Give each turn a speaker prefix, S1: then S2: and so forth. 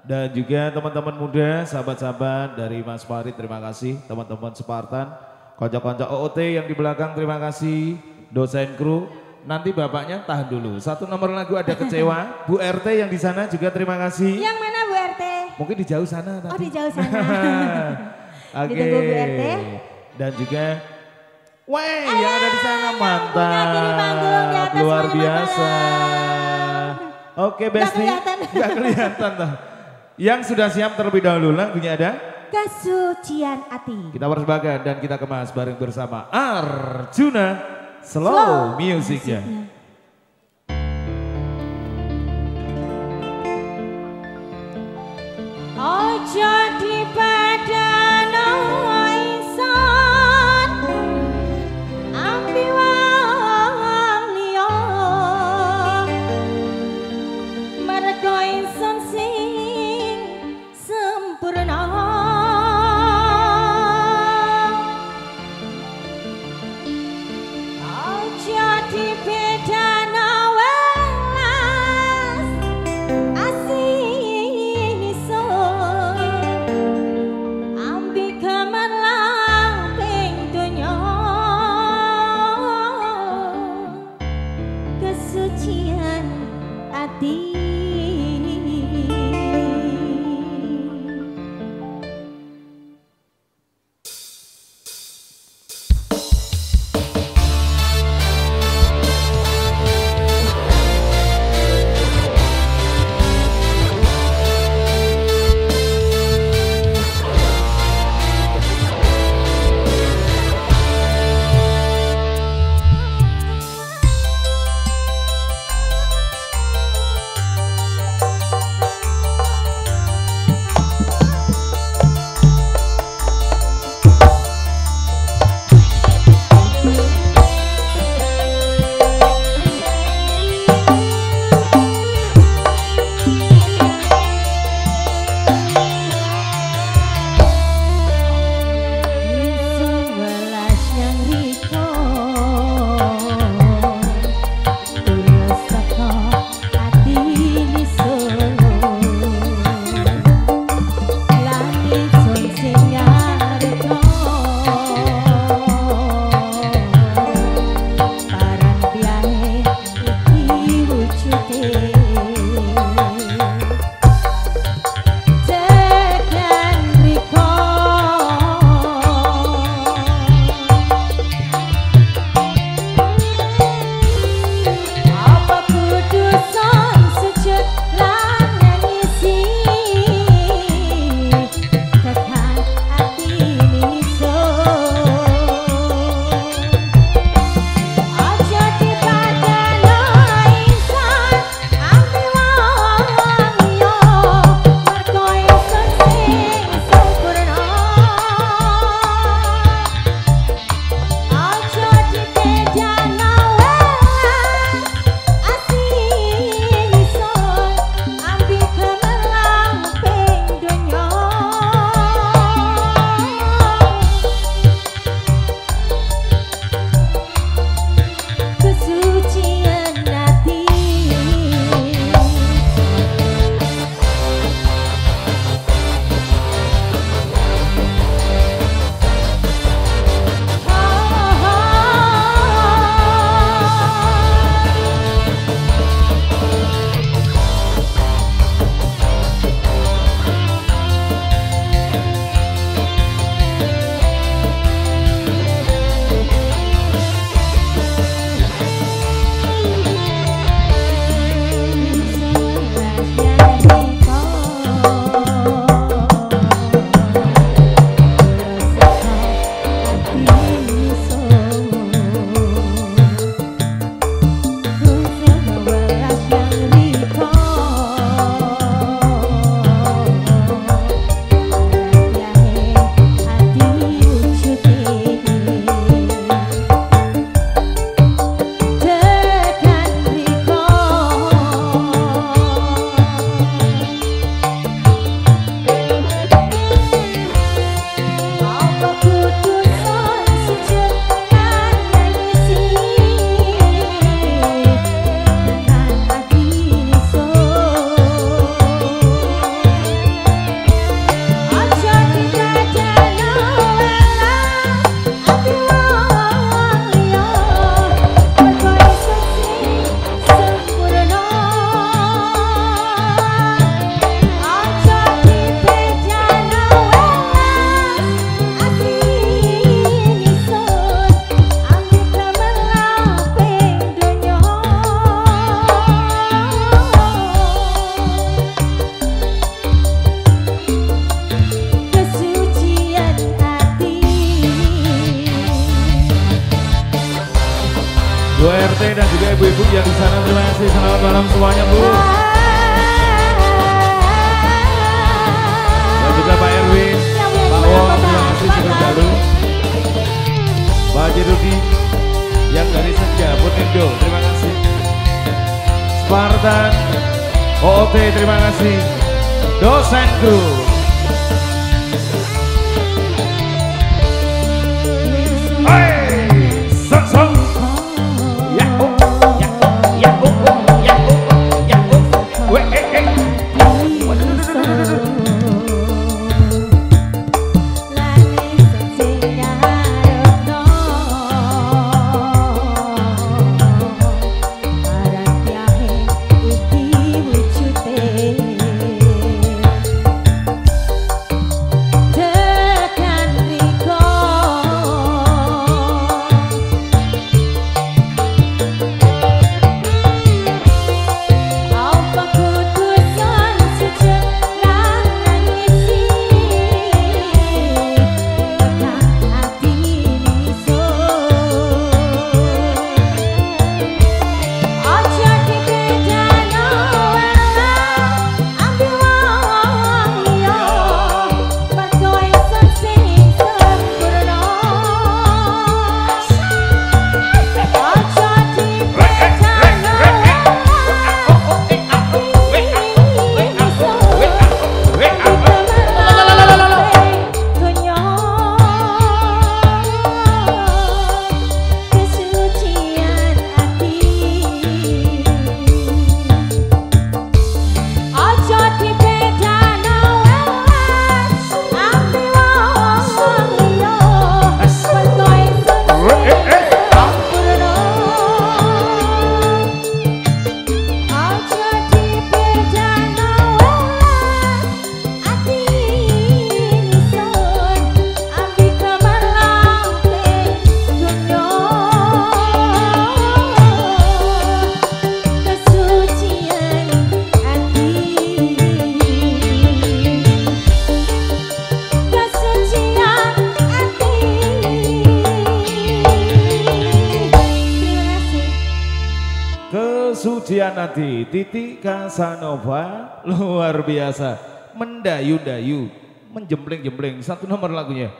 S1: Dan juga teman-teman muda, sahabat-sahabat dari Mas Farid terima kasih. Teman-teman Spartan, konco-konco OOT yang di belakang terima kasih. Dosen kru, nanti bapaknya tahan dulu. Satu nomor lagu ada kecewa. Bu RT yang di sana juga terima kasih.
S2: Yang mana Bu RT?
S1: Mungkin di jauh sana
S2: Oh
S1: tadi.
S2: di jauh sana.
S1: Oke.
S2: Bu RT.
S1: Dan juga Weh, yang ada di sana mantap. Luar biasa. Oke, Besti.
S2: kelihatan.
S1: Nggak kelihatan tuh. Yang sudah siap terlebih dahulu lagunya ada.
S2: Kesucian hati.
S1: Kita persembahkan dan kita kemas bareng bersama Arjuna Slow,
S2: Slow
S1: Musicnya.
S2: Ojo OT dan juga ibu-ibu yang di sana terima kasih selamat malam semuanya Bu. Dan juga Pak Erwin, Pak Wong terima kasih sudah baru. Pak Haji Rudi yang dari Senja Punindo terima kasih. Spartan OOT terima kasih. Dosen Kesucian nanti Titi Casanova luar biasa. Mendayu-dayu menjembleng-jembleng satu nomor lagunya